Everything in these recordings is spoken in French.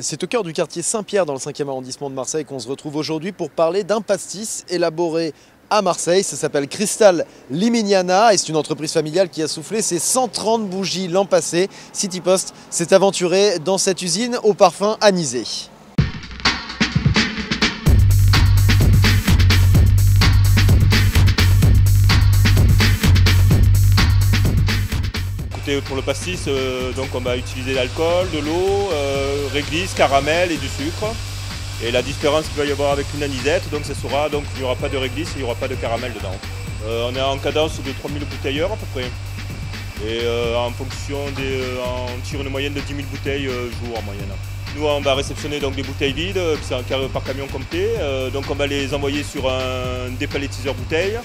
C'est au cœur du quartier Saint-Pierre dans le 5e arrondissement de Marseille qu'on se retrouve aujourd'hui pour parler d'un pastis élaboré à Marseille. Ça s'appelle Cristal Liminiana et c'est une entreprise familiale qui a soufflé ses 130 bougies l'an passé. City Post s'est aventuré dans cette usine au parfum anisé. Pour le pastis, euh, donc on va utiliser l'alcool, de l'eau, euh, réglisse, caramel et du sucre. Et la différence qu'il va y avoir avec une anisette, donc ce sera donc il n'y aura pas de réglisse et il n'y aura pas de caramel dedans. Euh, on est en cadence de 3000 bouteilleurs à peu près. Et en fonction des. on tire une moyenne de 10 000 bouteilles jour en moyenne. Nous on va réceptionner donc des bouteilles vides, c'est par camion complet. donc on va les envoyer sur un dépalettiseur bouteille.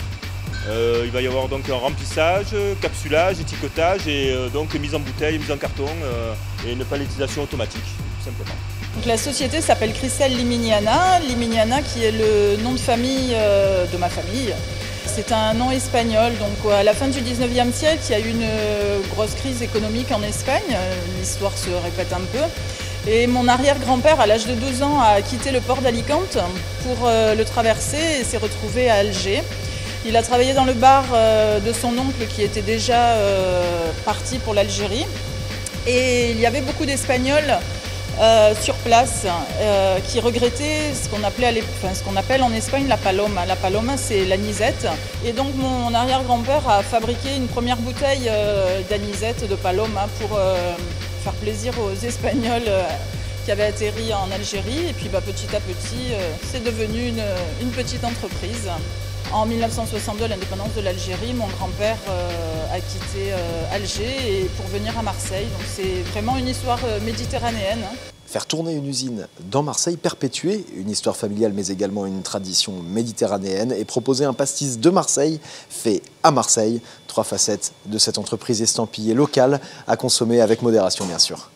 Euh, il va y avoir donc un remplissage, capsulage, étiquetage et euh, donc mise en bouteille, mise en carton euh, et une palettisation automatique, tout simplement. Donc la société s'appelle Cristal Liminiana, Liminiana qui est le nom de famille de ma famille. C'est un nom espagnol, donc à la fin du 19e siècle, il y a eu une grosse crise économique en Espagne, l'histoire se répète un peu. Et mon arrière-grand-père, à l'âge de 12 ans, a quitté le port d'Alicante pour le traverser et s'est retrouvé à Alger. Il a travaillé dans le bar euh, de son oncle qui était déjà euh, parti pour l'Algérie. Et il y avait beaucoup d'Espagnols euh, sur place qui regrettaient ce qu'on appelle en Espagne la paloma. La paloma, c'est l'anisette. Et donc mon arrière-grand-père a fabriqué une première bouteille d'anisette de paloma pour faire plaisir aux Espagnols qui avaient atterri en Algérie. Et puis bah, petit à petit, c'est devenu une petite entreprise. En 1962, l'indépendance de l'Algérie, mon grand-père euh, a quitté euh, Alger pour venir à Marseille. Donc c'est vraiment une histoire euh, méditerranéenne. Hein. Faire tourner une usine dans Marseille, perpétuer une histoire familiale mais également une tradition méditerranéenne et proposer un pastis de Marseille fait à Marseille. Trois facettes de cette entreprise estampillée locale à consommer avec modération bien sûr.